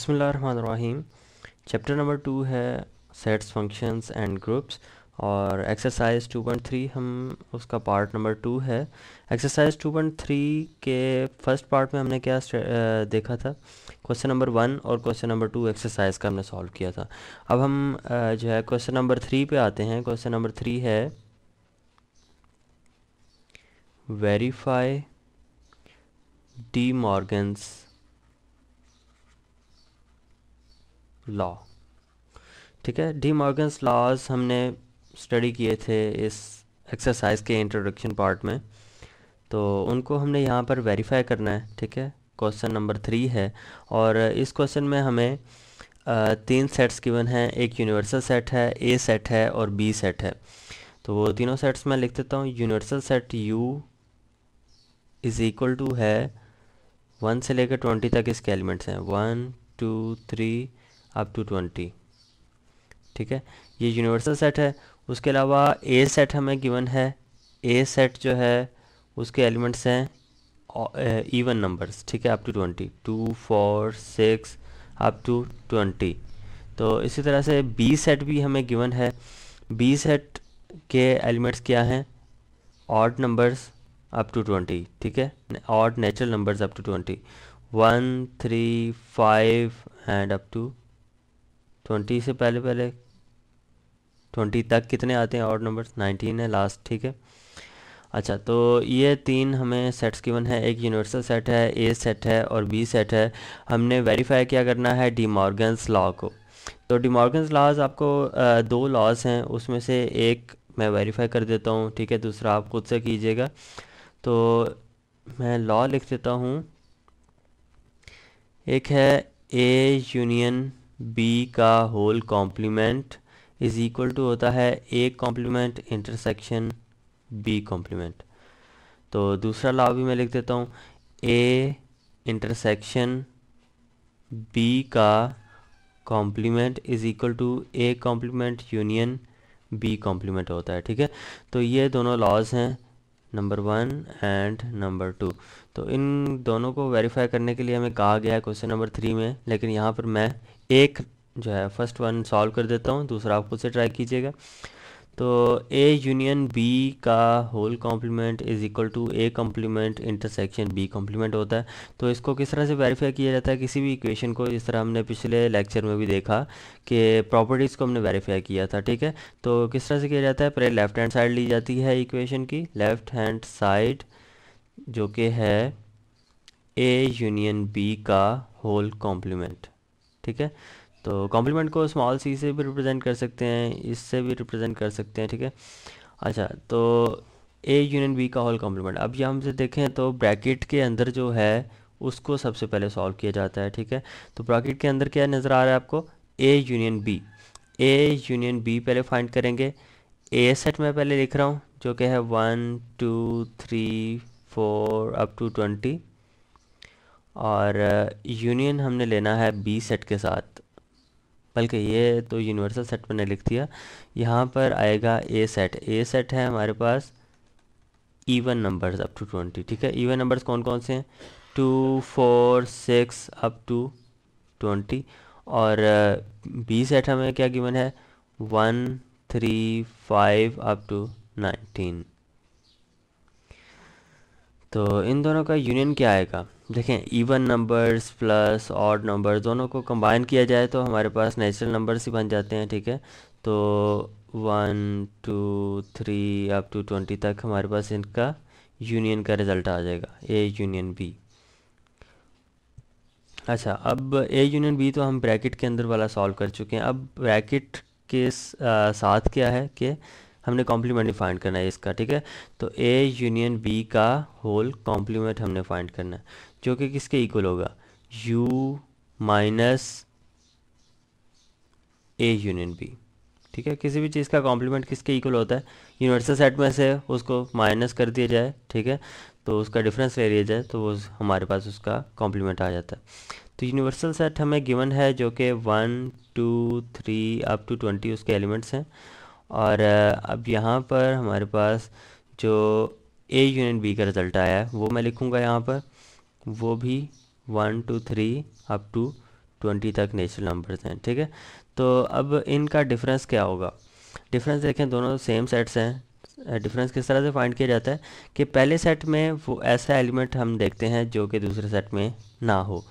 बिसमीम chapter number two है sets functions and groups और एक्सरसाइज 2.3 हम उसका पार्ट नंबर टू है। एक्सरसाइज 2.3 के फ़र्स्ट पार्ट में हमने क्या देखा था? क्वेश्चन नंबर वन और क्वेश्चन नंबर टू एक्सरसाइज का हमने सॉल्व किया था। अब हम जो है क्वेश्चन नंबर थ्री पे आते हैं। क्वेश्चन नंबर थ्री है वेरीफाई डी मॉर्गन्स लॉ ठीक है? डी मॉर्गन्स लॉज हमने स्टडी किए थे इस एक्सरसाइज के इंट्रोडक्शन पार्ट में। तो उनको हमने यहाँ पर वेरीफाई करना है, ठीक है? क्वेश्चन नंबर थ्री है और इस क्वेश्चन में हमें तीन सेट्स गिवन हैं। एक यूनिवर्सल सेट है ए सेट है और बी सेट है। तो वो तीनों सेट्स मैं लिख देता हूँ। Universal set U is equal to है वन से लेकर ट्वेंटी तक इसके एलिमेंट्स हैं। One two three up to twenty ठीक है? ये यूनिवर्सल सेट है। उसके अलावा ए सेट हमें गिवन है। ए सेट जो है, उसके एलिमेंट्स हैं इवन नंबर्स ठीक है? Up to twenty two four six up to twenty तो इसी तरह से बी सेट भी हमें गिवन है। बी सेट के एलिमेंट्स क्या हैं? Odd numbers up to twenty ठीक है? Odd natural numbers up to twenty one three five and up to twenty से पहले पहले ट्वेंटी तक कितने आते हैं? और नंबर नाइनटीन है लास्ट ठीक है। अच्छा तो ये तीन हमें सेट्स गिवन है। एक यूनिवर्सल सेट है ए सेट है और बी सेट है। हमने वेरीफाई क्या करना है? डी मॉर्गन्स लॉ को। तो डी मॉर्गन्स लॉज आपको दो लॉज हैं। उसमें से एक मैं वेरीफाई कर देता हूँ, ठीक है? दूसरा आप खुद से कीजिएगा। तो मैं लॉ लिख देता हूँ। एक है ए यूनियन बी का whole complement is equal to होता है A complement intersection B complement तो दूसरा लॉ भी मैं लिख देता हूँ. ए इंटरसेक्शन बी का complement is equal to A complement union B complement होता है, ठीक है? तो ये दोनों लॉज हैं number one and number two तो इन दोनों को वेरीफाई करने के लिए हमें कहा गया है क्वेश्चन नंबर थ्री में, लेकिन यहाँ पर मैं एक जो है फ़र्स्ट वन सॉल्व कर देता हूँ, दूसरा आप खुद से ट्राई कीजिएगा। तो ए यूनियन बी का whole complement is equal to A complement intersection B complement होता है। तो इसको किस तरह से वेरीफाई किया जाता है? किसी भी इक्वेशन को जिस तरह हमने पिछले लेक्चर में भी देखा कि प्रॉपर्टीज़ को हमने वेरीफाई किया था, ठीक है? तो किस तरह से किया जाता है? पहले लेफ़्ट हैंड साइड ली जाती है इक्वेशन की। लेफ़्ट हैंड साइड जो कि है ए यूनियन बी का होल कॉम्प्लीमेंट ठीक है? तो कॉम्प्लीमेंट को स्मॉल सी से भी रिप्रेजेंट कर सकते हैं, इससे भी रिप्रेजेंट कर सकते हैं, ठीक है? अच्छा तो ए यूनियन बी का होल कॉम्प्लीमेंट अब ये हमसे देखें तो ब्रैकेट के अंदर जो है, उसको सबसे पहले सॉल्व किया जाता है, ठीक है? तो ब्रैकेट के अंदर क्या नज़र आ रहा है आपको? A union B A union B पहले फाइंड करेंगे। ए सेट में पहले लिख रहा हूँ, जो कि है one two three four up to twenty. और यूनियन हमने लेना है बी सेट के साथ। बल्कि ये तो यूनिवर्सल सेट मैंने लिख दिया। यहाँ पर आएगा ए सेट ए सेट है हमारे पास even numbers up to twenty ठीक है? इवन नंबर्स कौन कौन से हैं? Two four six up to twenty और बी सेट हमें क्या गिवन है? One three five up to nineteen तो इन दोनों का यूनियन क्या आएगा? देखें even numbers plus odd numbers दोनों को कंबाइन किया जाए तो हमारे पास नेचुरल नंबर्स ही बन जाते हैं, ठीक है? तो one two three up to twenty तक हमारे पास इनका यूनियन का रिज़ल्ट आ जाएगा ए यूनियन बी अच्छा अब ए यूनियन बी तो हम ब्रैकेट के अंदर वाला सॉल्व कर चुके हैं। अब ब्रैकेट के साथ क्या है कि हमने कॉम्प्लीमेंट फाइंड करना है इसका, ठीक है? तो ए यूनियन बी का होल कॉम्प्लीमेंट हमने फाइंड करना है, जो कि किसके इक्वल होगा? U minus A union B ठीक है? किसी भी चीज़ का कॉम्प्लीमेंट किसके इक्वल होता है? यूनिवर्सल सेट में से उसको माइनस कर दिया जाए, ठीक है? तो उसका डिफरेंस ले लिया जाए तो वो हमारे पास उसका कॉम्प्लीमेंट आ जाता है। तो यूनिवर्सल सेट हमें गिवन है जो कि one two three up to twenty उसके एलिमेंट्स हैं। और अब यहाँ पर हमारे पास जो ए यूनियन बी का रिज़ल्ट आया है, वो मैं लिखूँगा यहाँ पर। वो भी one two three up to twenty तक नेचुरल नंबर्स हैं, ठीक है? तो अब इनका डिफरेंस क्या होगा? डिफरेंस देखें, दोनों सेम सेट्स हैं। डिफरेंस किस तरह से फाइंड किया जाता है कि पहले सेट में वो ऐसा एलिमेंट हम देखते हैं जो कि दूसरे सेट में ना हो।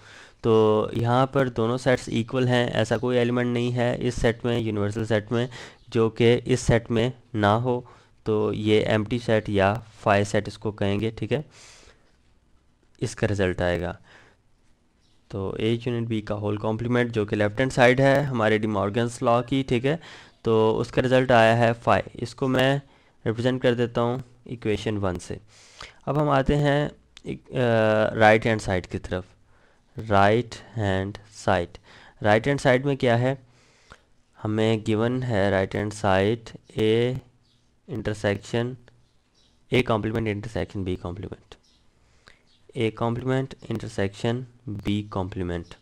तो यहाँ पर दोनों सेट्स इक्वल हैं, ऐसा कोई एलिमेंट नहीं है इस सेट में यूनिवर्सल सेट में। जो कि इस सेट में ना हो तो ये एम सेट या फाइव सेट इसको कहेंगे, ठीक है? इसका रिज़ल्ट आएगा। तो ए यूनिट बी का होल कॉम्प्लीमेंट जो कि लेफ़्ट हैंड साइड है, हमारे डिमॉर्गन्स लॉ की, ठीक है? तो उसका रिज़ल्ट आया है फाइव इसको मैं रिप्रेजेंट कर देता हूँ इक्वेशन वन से। अब हम आते हैं राइट हैंड साइड की तरफ़। Right hand side right hand side में क्या है? हमें गिवन है right hand side A intersection A complement intersection B complement A complement intersection B complement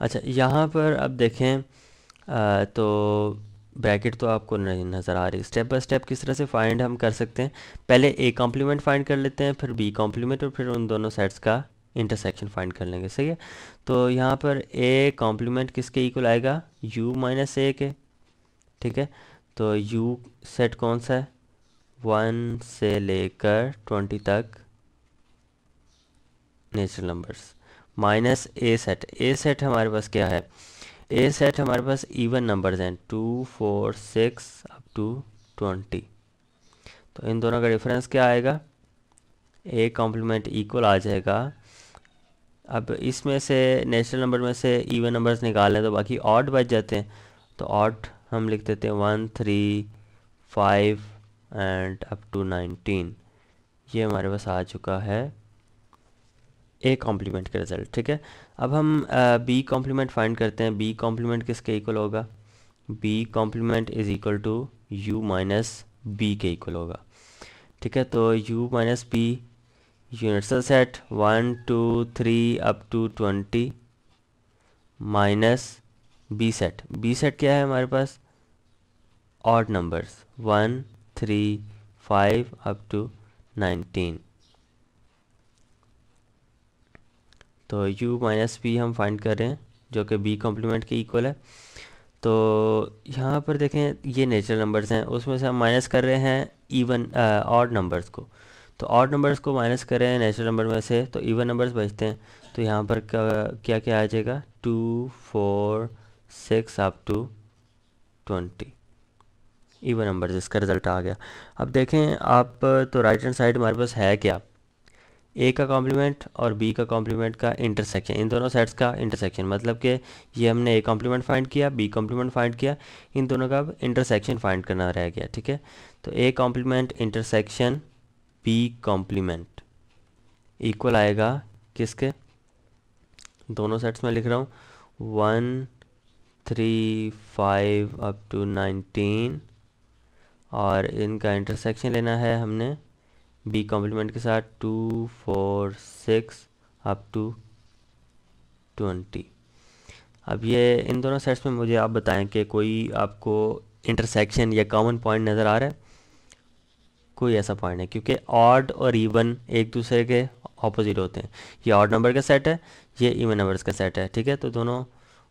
अच्छा यहाँ पर अब देखें आ, तो ब्रैकेट तो आपको नहीं नज़र आ रही स्टेप बाय स्टेप किस तरह से फाइंड हम कर सकते हैं? पहले ए कॉम्प्लीमेंट फाइंड कर लेते हैं फिर बी कॉम्प्लीमेंट और फिर उन दोनों सेट्स का इंटरसेक्शन फाइंड कर लेंगे, सही है? तो यहाँ पर ए कॉम्प्लीमेंट किसके इक्वल आएगा? यू माइनस ए के, ठीक है? तो यू सेट कौन सा है? वन से लेकर ट्वेंटी तक natural numbers minus A set A set हमारे पास क्या है? ए सेट हमारे पास इवन नंबर्स हैं. Two four six up to twenty तो इन दोनों का डिफरेंस क्या आएगा? ए कॉम्प्लीमेंट इक्वल आ जाएगा अब इसमें से नेचुरल नंबर में से इवन नंबर्स निकाल तो बाकी ऑड बच जाते हैं। तो ऑड हम लिख देते हैं one three five and up to nineteen ये हमारे पास आ चुका है ए कॉम्प्लीमेंट का रिज़ल्ट ठीक है? अब हम बी कॉम्प्लीमेंट फाइंड करते हैं। बी कॉम्प्लीमेंट किसके इक्वल होगा? B complement is equal to U minus B के इक्वल होगा। ठीक है? तो U minus B universal set one two three up to twenty minus B set B set क्या है हमारे पास? Odd numbers one three five up to nineteen तो u minus B हम फाइंड कर रहे हैं, जो कि b कॉम्प्लीमेंट के इक्वल है। तो यहाँ पर देखें, ये नेचुरल नंबर्स हैं, उसमें से हम माइनस कर रहे हैं इवन ऑड नंबर्स को। तो ऑड नंबर्स को माइनस करें नेचुरल नंबर में से तो इवन नंबर्स बचते हैं। तो यहाँ पर क्या क्या आ जाएगा? Two four six up to twenty even number इसका रिज़ल्ट आ गया। अब देखें, आप तो राइट हैंड साइड हमारे पास है क्या? ए का कॉम्प्लीमेंट और बी का कॉम्प्लीमेंट का इंटरसेक्शन इन दोनों सेट्स का इंटरसेक्शन मतलब कि ये हमने ए कॉम्प्लीमेंट फाइंड किया बी कॉम्प्लीमेंट फाइंड किया, इन दोनों का अब इंटरसेक्शन फाइंड करना रह गया, ठीक है? तो A complement intersection B complement equal आएगा किसके? दोनों सेट्स में लिख रहा हूँ। One three five up to nineteen और इनका इंटरसेक्शन लेना है हमने बी कॉम्प्लीमेंट के साथ। Two four six up to twenty अब ये इन दोनों सेट्स में मुझे आप बताएँ कि कोई आपको इंटरसेक्शन या कॉमन पॉइंट नज़र आ रहा है? कोई ऐसा पॉइंट है क्योंकि ऑड और इवन एक दूसरे के ऑपोजिट होते हैं। ये ऑड नंबर का सेट है, ये इवन नंबर्स का सेट है, ठीक है? तो दोनों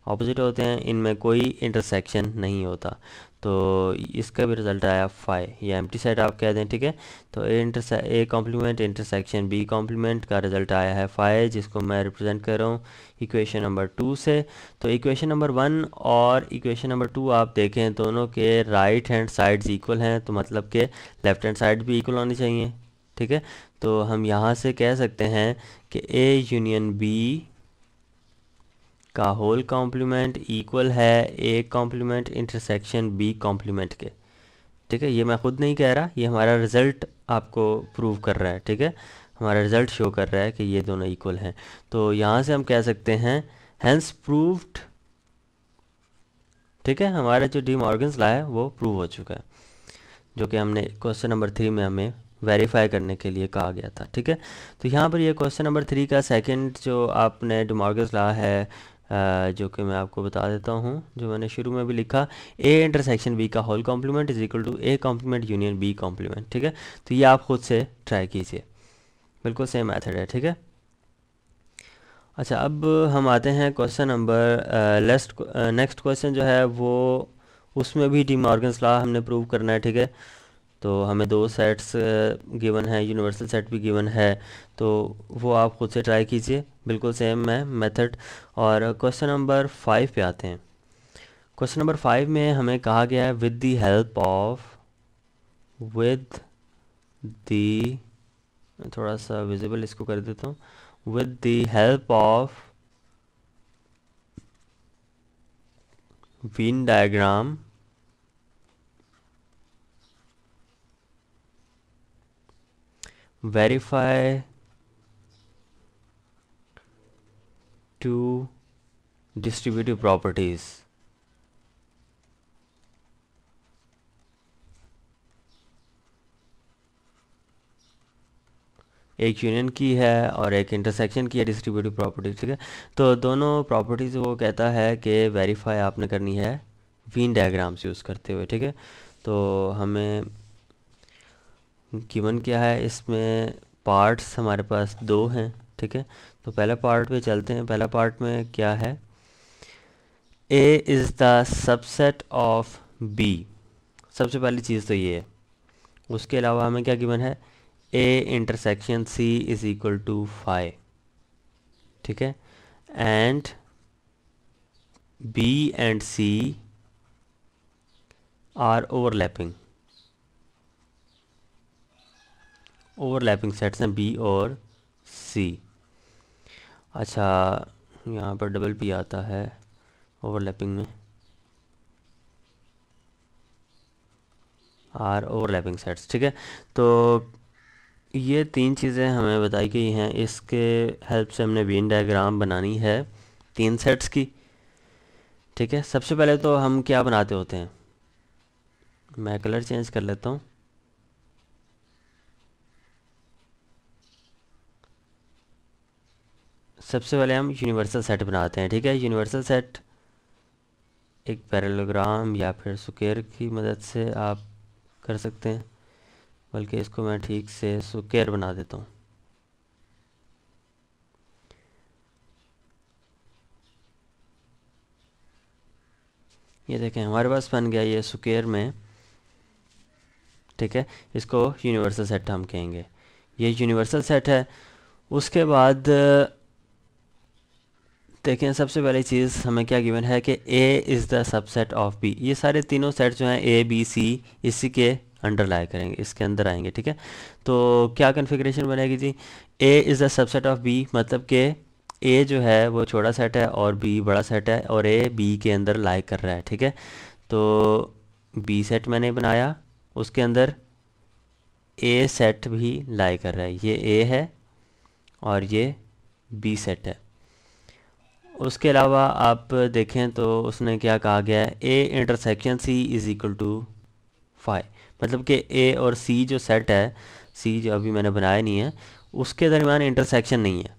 ऑपोजिट होते हैं, इनमें कोई इंटरसेक्शन नहीं होता। तो इसका भी रिज़ल्ट आया फाइव ये एम सेट आप कह दें, ठीक है? तो A inter A complement intersection B complement का रिज़ल्ट आया है फाइव जिसको मैं रिप्रेजेंट कर रहा हूँ इक्वेशन नंबर टू से। तो इक्वेशन नंबर वन और इक्वेशन नंबर टू आप देखें, दोनों के राइट हैंड साइड्स इक्वल हैं तो मतलब के लेफ़्ट हैंड साइड भी इक्वल होनी चाहिए, ठीक है? तो हम यहाँ से कह सकते हैं कि ए यूनियन बी का होल कॉम्प्लीमेंट इक्वल है A complement intersection B complement के। ठीक है? ये मैं खुद नहीं कह रहा, ये हमारा रिज़ल्ट आपको प्रूव कर रहा है, ठीक है? हमारा रिज़ल्ट शो कर रहा है कि ये दोनों इक्वल हैं। तो यहाँ से हम कह सकते हैं हैंस प्रूव्ड ठीक है? हमारा जो डी मॉर्गन्स ला है, वो प्रूव हो चुका है। जो कि हमने क्वेश्चन नंबर थ्री में हमें वेरीफाई करने के लिए कहा गया था, ठीक है? तो यहाँ पर ये क्वेश्चन नंबर थ्री का सेकंड जो आपने डिमॉर्गन्स ला है जो कि मैं आपको बता देता हूँ, जो मैंने शुरू में भी लिखा ए इंटरसेक्शन बी का whole complement is equal to A complement union B complement ठीक है? तो ये आप खुद से ट्राई कीजिए। बिल्कुल सेम मैथड है, ठीक है? अच्छा अब हम आते हैं क्वेश्चन नंबर लेस्ट नेक्स्ट क्वेश्चन जो है, वो उसमें भी डी मॉर्गन्स लॉ हमने प्रूव करना है, ठीक है? तो हमें दो सेट्स गिवन है यूनिवर्सल सेट भी गिवन है तो वो आप खुद से ट्राई कीजिए। बिल्कुल सेम है मेथड और क्वेश्चन नंबर फाइव पे आते हैं। क्वेश्चन नंबर फाइव में हमें कहा गया है with the help of with the थोड़ा सा विजिबल इसको कर देता हूँ। With the help of Venn diagram verify two distributive properties. एक यूनियन की है और एक इंटरसेक्शन की है डिस्ट्रीब्यूटिव प्रॉपर्टी ठीक है? तो दोनों प्रॉपर्टीज़ वो कहता है कि वेरीफाई आपने करनी है वीन डायग्राम्स यूज़ करते हुए, ठीक है? तो हमें गिवन क्या है? इसमें पार्ट्स हमारे पास दो हैं, ठीक है? तो पहला पार्ट पे चलते हैं। पहला पार्ट में क्या है? A is the subset of B सबसे पहली चीज़ तो ये है। उसके अलावा हमें क्या गिवन है? A intersection C is equal to phi ठीक है? And B and C are overlapping overlapping sets हैं बी और सी। अच्छा यहाँ पर डबल पी आता है ओवरलैपिंग में। आर ओवरलैपिंग सेट्स, ठीक है? तो ये तीन चीज़ें हमें बताई गई हैं। इसके हेल्प से हमने वीन डायग्राम बनानी है तीन सेट्स की, ठीक है? सबसे पहले तो हम क्या बनाते होते हैं? मैं कलर चेंज कर लेता हूँ। सबसे पहले हम यूनिवर्सल सेट बनाते हैं, ठीक है? यूनिवर्सल सेट एक पैरेललोग्राम या फिर सुकेर की मदद से आप कर सकते हैं, बल्कि इसको मैं ठीक से सुकेर बना देता हूँ। ये देखें, हमारे पास बन गया ये सुकेर में, ठीक है? इसको यूनिवर्सल सेट हम कहेंगे। ये यूनिवर्सल सेट है, उसके बाद देखें, सबसे पहली चीज़ हमें क्या गिवन है कि A is the subset of B ये सारे तीनों सेट जो हैं ए बी सी इसी के अंडर लाई करेंगे, इसके अंदर आएँगे, ठीक है? तो क्या कन्फिग्रेशन बनेगी जी? A is the subset of B मतलब कि ए जो है, वो छोटा सेट है और बी बड़ा सेट है और ए बी के अंदर लाई कर रहा है, ठीक है? तो बी सेट मैंने बनाया, उसके अंदर ए सेट भी लाई कर रहा है। ये ए है और ये बी सेट है। उसके अलावा आप देखें तो उसने क्या कहा गया है? A intersection C is equal to phi मतलब कि ए और सी जो सेट है सी जो अभी मैंने बनाया नहीं है, उसके दरमियान इंटरसेक्शन नहीं है।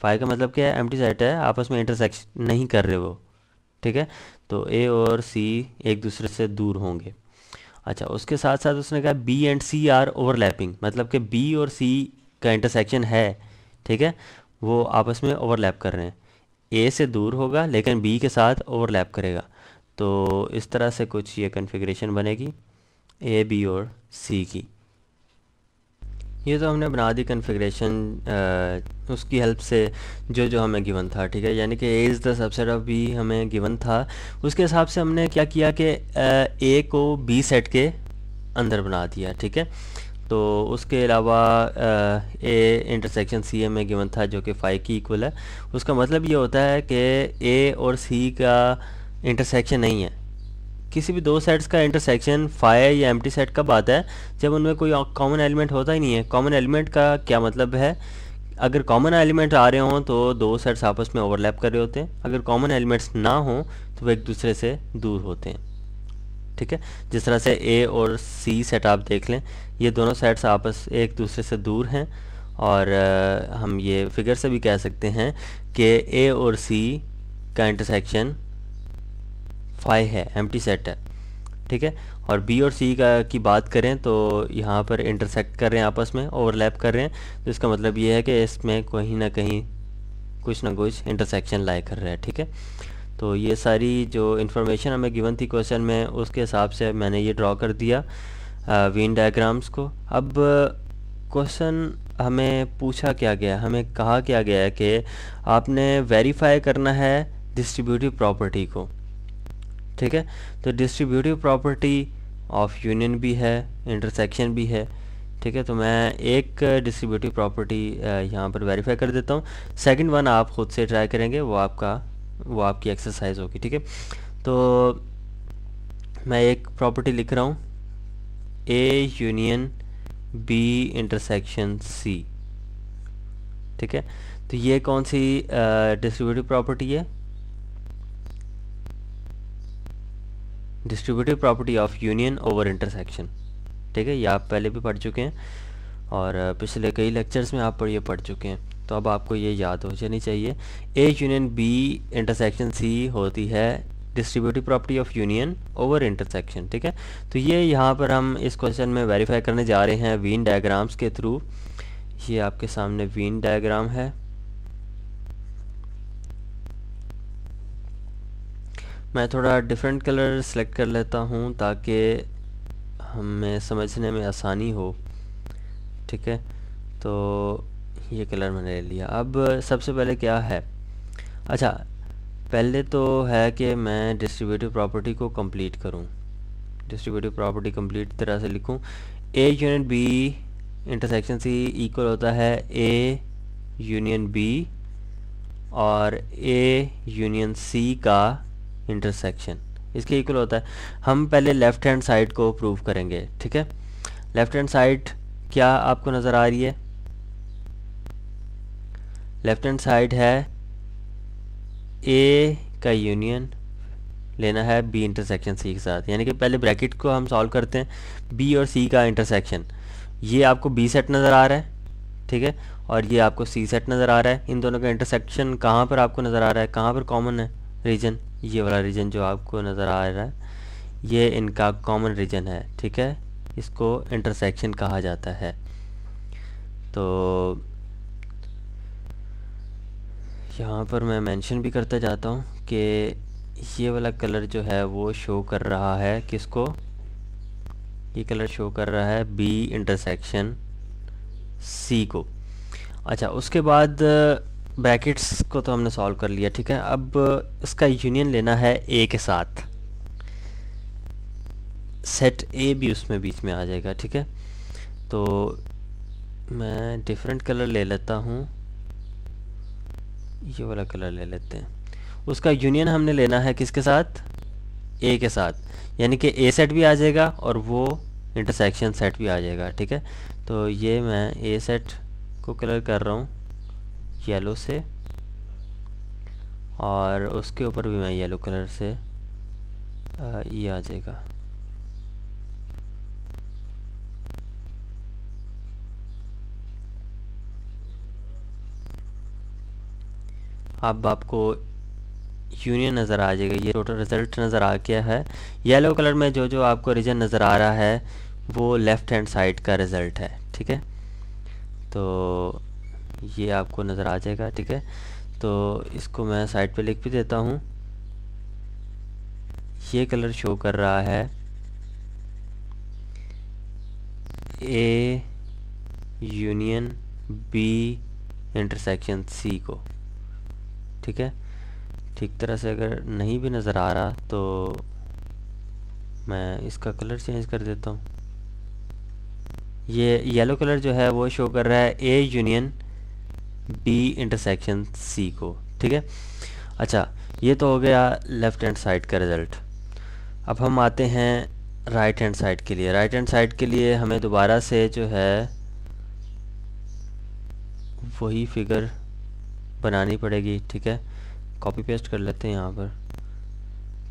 फाइव का मतलब क्या है? एम सेट है, आपस में इंटरसेक्शन नहीं कर रहे वो ठीक है? तो ए और सी एक दूसरे से दूर होंगे। अच्छा उसके साथ साथ उसने कहा B and C are overlapping मतलब कि बी और सी का इंटरसेक्शन है। ठीक है? वो आपस में ओवरलैप कर रहे हैं। ए से दूर होगा, लेकिन बी के साथ ओवरलैप करेगा। तो इस तरह से कुछ ये कन्फिग्रेशन बनेगी ए बी और सी की। ये तो हमने बना दी कन्फिग्रेशन उसकी हेल्प से जो जो हमें गिवन था, ठीक है? यानी कि A is the subset of B हमें गिवन था। उसके हिसाब से हमने क्या किया कि ए को बी सेट के अंदर बना दिया, ठीक है? तो उसके अलावा ए इंटरसेक्शन सी में गिवन था जो कि फाइव की इक्वल है। उसका मतलब ये होता है कि ए और सी का इंटरसेक्शन नहीं है। किसी भी दो सेट्स का इंटरसेक्शन फाइव या एम्प्टी सेट कब आता है? जब उनमें कोई कॉमन एलिमेंट होता ही नहीं है। कॉमन एलिमेंट का क्या मतलब है? अगर कॉमन एलिमेंट आ रहे हों तो दो सेट्स आपस में ओवरलैप कर रहे होते हैं। अगर कॉमन एलिमेंट्स ना हों तो वो एक दूसरे से दूर होते हैं। ठीक है? जिस तरह से ए और सी सेट आप देख लें ये दोनों सेट्स आपस एक दूसरे से दूर हैं और आ, हम ये फिगर से भी कह सकते हैं कि ए और सी का इंटरसेक्शन फाइव है एम सेट है ठीक है? और बी और सी का की बात करें तो यहाँ पर इंटरसेक्ट कर रहे हैं आपस में ओवरलैप कर रहे हैं तो इसका मतलब ये है कि इसमें कहीं ना कहीं कुछ ना कुछ इंटरसेक्शन लाए कर रहा है ठीक है? तो ये सारी जो इन्फॉर्मेशन हमें गिवन थी क्वेश्चन में, उसके हिसाब से मैंने ये ड्रॉ कर दिया वीन डायग्राम्स को। अब क्वेश्चन हमें पूछा क्या गया? हमें कहा क्या गया है कि आपने वेरीफाई करना है डिस्ट्रीब्यूटिव प्रॉपर्टी को। ठीक है? तो डिस्ट्रीब्यूटिव प्रॉपर्टी ऑफ़ यूनियन भी है इंटरसेक्शन भी है। ठीक है? तो मैं एक डिस्ट्रीब्यूटिव प्रॉपर्टी यहाँ पर वेरीफाई कर देता हूँ। सेकंड वन आप ख़ुद से ट्राई करेंगे, वो आपका वो आपकी एक्सरसाइज होगी, ठीक है? तो मैं एक प्रॉपर्टी लिख रहा हूँ। A union B intersection C ठीक है? तो ये कौन सी डिस्ट्रीब्यूटिव प्रॉपर्टी है? Distributive property of union over intersection ठीक है? ये आप पहले भी पढ़ चुके हैं और पिछले कई लेक्चर्स में आप ये पढ़ चुके हैं। तो अब आपको ये याद हो जानी चाहिए। A union B intersection C होती है distributive property of union over intersection ठीक है? तो ये यहाँ पर हम इस क्वेश्चन में वेरीफाई करने जा रहे हैं वीन डायग्राम्स के थ्रू ये आपके सामने वीन डायग्राम है। मैं थोड़ा डिफरेंट कलर सेलेक्ट कर लेता हूँ ताकि हमें समझने में आसानी हो, ठीक है? तो ये कलर मैंने ले लिया। अब सबसे पहले क्या है? अच्छा पहले तो है कि मैं डिस्ट्रीब्यूटिव प्रॉपर्टी को कंप्लीट करूँ। डिस्ट्रीब्यूटिव प्रॉपर्टी कंप्लीट तरह से लिखूं। A union B intersection C equal होता है ए यूनियन बी और ए यूनियन सी का इंटरसेक्शन इसके इक्वल होता है। हम पहले लेफ़्ट हैंड साइड को प्रूव करेंगे, ठीक है? लेफ़्ट हैंड साइड क्या आपको नज़र आ रही है? लेफ़्ट हैंड साइड है ए का यूनियन, लेना है बी इंटरसेक्शन सी के साथ। यानी कि पहले ब्रैकेट को हम सॉल्व करते हैं बी और सी का इंटरसेक्शन। ये आपको बी सेट नज़र आ रहा है, ठीक है? और ये आपको सी सेट नज़र आ रहा है। इन दोनों का इंटरसेक्शन कहाँ पर आपको नज़र आ रहा है? कहाँ पर कॉमन है? रीजन ये वाला रीजन जो आपको नज़र आ रहा है, ये इनका कॉमन रीजन है, ठीक है? इसको इंटरसेक्शन कहा जाता है। तो यहाँ पर मैं मेंशन भी करता जाता हूँ कि ये वाला कलर जो है वो शो कर रहा है किसको? ये कलर शो कर रहा है बी इंटरसेक्शन सी को। अच्छा उसके बाद ब्रैकेट्स को तो हमने सॉल्व कर लिया, ठीक है? अब इसका यूनियन लेना है ए के साथ। सेट ए भी उसमें बीच में आ जाएगा, ठीक है? तो मैं डिफरेंट कलर ले लेता हूँ। ये वाला कलर ले लेते हैं। उसका यूनियन हमने लेना है किसके साथ? ए के साथ। यानी कि ए सेट भी आ जाएगा और वो इंटरसेक्शन सेट भी आ जाएगा, ठीक है? तो ये मैं ए सेट को कलर कर रहा हूँ येलो से। और उसके ऊपर भी मैं येलो कलर से ये आ जाएगा। अब आपको यूनियन नज़र आ जाएगा। ये टोटल रिज़ल्ट नज़र आ गया है। येलो कलर में जो जो आपको रीजन नज़र आ रहा है, वो लेफ़्ट हैंड साइड का रिज़ल्ट है, ठीक है? तो ये आपको नज़र आ जाएगा, ठीक है? तो इसको मैं साइड पे लिख भी देता हूँ। ये कलर शो कर रहा है। A union B intersection C को। ठीक है? ठीक तरह से अगर नहीं भी नज़र आ रहा तो मैं इसका कलर चेंज कर देता हूँ। ये येलो कलर जो है, वो शो कर रहा है A union B intersection C को, ठीक है? अच्छा ये तो हो गया लेफ़्ट हैंड साइड का रिज़ल्ट अब हम आते हैं राइट हैंड साइड के लिए। राइट हैंड साइड के लिए हमें दोबारा से जो है, वही फिगर बनानी पड़ेगी, ठीक है? कॉपी पेस्ट कर लेते हैं यहाँ पर,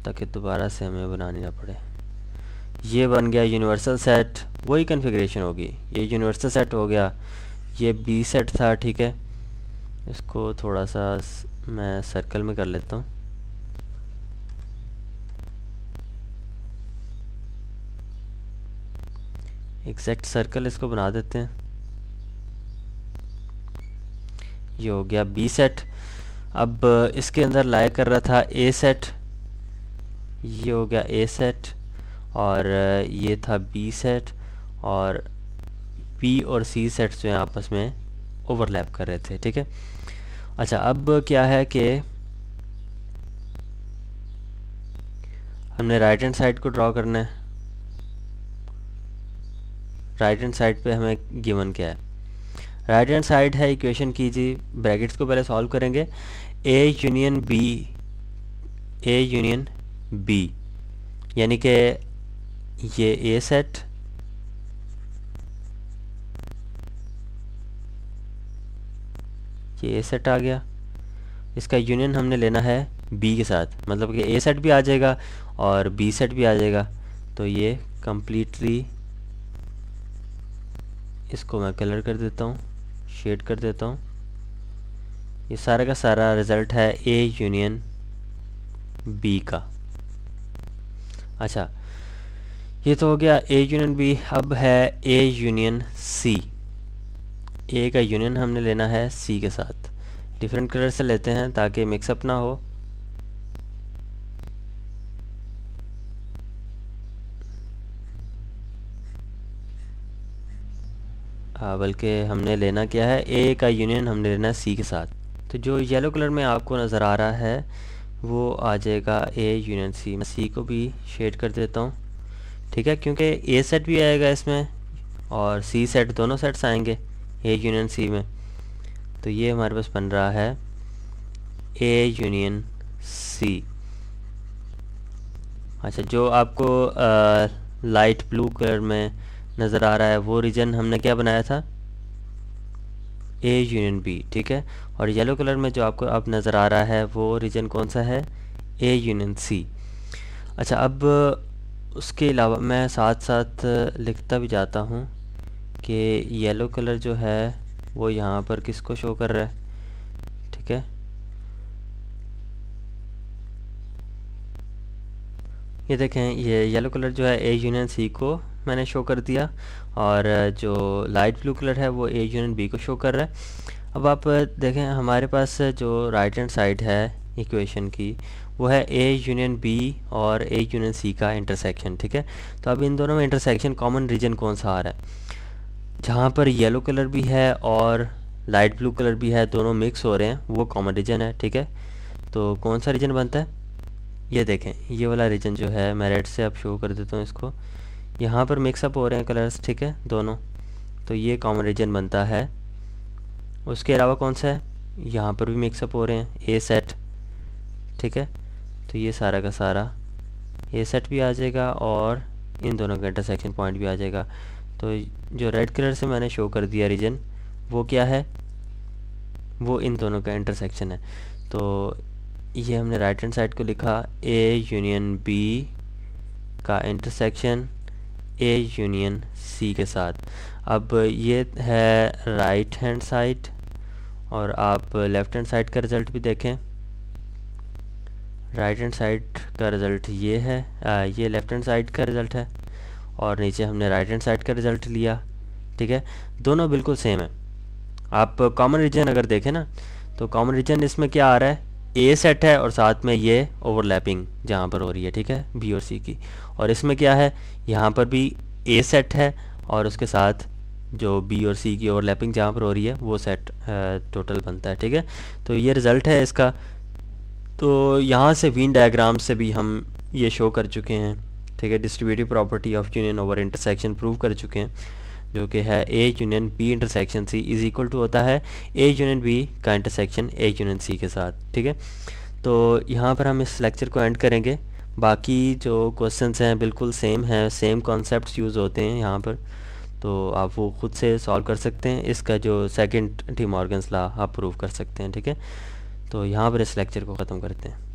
ताकि दोबारा से हमें बनानी ना पड़े। ये बन गया यूनिवर्सल सेट वही कन्फिग्रेशन होगी। ये यूनिवर्सल सेट हो गया, ये बी सेट था, ठीक है? इसको थोड़ा सा, मैं सर्कल में कर लेता हूँ। एग्जैक्ट सर्कल इसको बना देते हैं। ये हो गया बी सेट अब इसके अंदर लाया कर रहा था ए सेट ये हो गया ए सेट और ये था बी सेट और बी और सी सेट्स जो हैं आपस में ओवरलैप कर रहे थे, ठीक है? अच्छा अब क्या है कि हमने राइट हैंड साइड को ड्रॉ करना है। राइट हैंड साइड पे हमें गिवन क्या है? राइट हैंड साइड है इक्वेशन कीजिए ब्रैकेट्स को पहले सॉल्व करेंगे। A union B A union B यानी कि ये ए सेट ये ए सेट आ गया। इसका यूनियन हमने लेना है बी के साथ। मतलब कि ए सेट भी आ जाएगा और बी सेट भी आ जाएगा। तो ये कम्प्लीटली इसको मैं कलर कर देता हूँ। शेड कर देता हूँ। ये सारा का सारा रिज़ल्ट है ए यूनियन बी का। अच्छा ये तो हो गया ए यूनियन बी अब है ए यूनियन सी ए का यूनियन हमने लेना है सी के साथ। डिफरेंट कलर से लेते हैं ताकि मिक्सअप ना हो। बल्कि हमने लेना क्या है? ए का यूनियन हमने लेना है सी के साथ। तो जो येलो कलर में आपको नज़र आ रहा है वो आ जाएगा ए यूनियन सी मैं सी को भी शेड कर देता हूँ। ठीक है? क्योंकि ए सेट भी आएगा इसमें और सी सेट दोनों सेट्स आएँगे ए यूनियन सी में। तो ये हमारे पास बन रहा है ए यूनियन सी अच्छा जो आपको आ, लाइट ब्लू कलर में नज़र आ रहा है। वो रीजन हमने क्या बनाया था? ए यूनियन बी ठीक है? और येलो कलर में जो आपको अब नज़र आ रहा है, वो रीजन कौन सा है? ए यूनियन सी अच्छा अब उसके अलावा मैं साथ साथ लिखता भी जाता हूँ कि येलो कलर जो है, वो यहाँ पर किसको शो कर रहा है? ठीक है? ये देखें, ये येलो कलर जो है ए यूनियन सी को मैंने शो कर दिया और जो लाइट ब्लू कलर है वो ए यूनियन बी को शो कर रहा है। अब आप देखें, हमारे पास जो राइट हैंड साइड है इक्वेशन की, वो है ए यूनियन बी और ए यूनियन सी का इंटरसेक्शन ठीक है? तो अब इन दोनों में इंटरसेक्शन कॉमन रीजन कौन सा आ रहा है? जहाँ पर येलो कलर भी है और लाइट ब्लू कलर भी है, दोनों मिक्स हो रहे हैं, वो कॉमन रीजन है, ठीक है? तो कौन सा रीजन बनता है? ये देखें, ये वाला रीजन जो है, मैं रेड से अब शो कर देता हूँ इसको। यहाँ पर मिक्सअप हो रहे हैं कलर्स ठीक है, दोनों। तो ये कॉमन रीजन बनता है। उसके अलावा कौन सा है? यहाँ पर भी मिक्सअप हो रहे हैं ए सेट ठीक है। तो ये सारा का सारा। ए सेट भी आ जाएगा और इन दोनों का इंटरसेक्शन पॉइंट भी आ जाएगा। तो जो रेड कलर से मैंने शो कर दिया रीजन वो क्या है? वो इन दोनों का इंटरसेक्शन है। तो ये हमने राइट हैंड साइड को लिखा ए यूनियन बी का इंटरसेक्शन ए यूनियन सी के साथ। अब ये है राइट हैंड साइड और आप लेफ़्ट हैंड साइड का रिज़ल्ट भी देखें। राइट हैंड साइड का रिज़ल्ट ये है आ, ये लेफ़्ट हैंड साइड का रिज़ल्ट है और नीचे हमने राइट हैंड साइड का रिज़ल्ट लिया ठीक है? दोनों बिल्कुल सेम है। आप कॉमन रीजन अगर देखें ना तो कॉमन रीजन इसमें क्या आ रहा है? ए सेट है और साथ में ये ओवरलैपिंग जहाँ पर हो रही है, ठीक है? बी और सी की। और इसमें क्या है? यहाँ पर भी ए सेट है और उसके साथ जो बी और सी की ओवरलैपिंग जहाँ पर हो रही है, वो सेट टोटल बनता है, ठीक है? तो ये रिज़ल्ट है इसका। तो यहाँ से वीन डायग्राम से भी हम ये शो कर चुके हैं, ठीक है? Distributive property of union over intersection prove कर चुके हैं। जो कि है A union B intersection C is equal to होता है ए यूनियन बी का इंटरसेक्शन ए यूनियन सी के साथ, ठीक है? तो यहाँ पर हम इस लेक्चर को एंड करेंगे। बाकी जो क्वेश्चंस हैं बिल्कुल सेम हैं सेम कॉन्सेप्ट्स यूज़ होते हैं यहाँ पर। तो आप वो खुद से सॉल्व कर सकते हैं। इसका जो सेकंड टी मॉर्गन्स ला आप प्रूव कर सकते हैं, ठीक है? तो यहाँ पर इस लेक्चर को ख़त्म करते हैं।